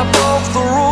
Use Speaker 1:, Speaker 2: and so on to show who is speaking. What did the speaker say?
Speaker 1: I broke the rules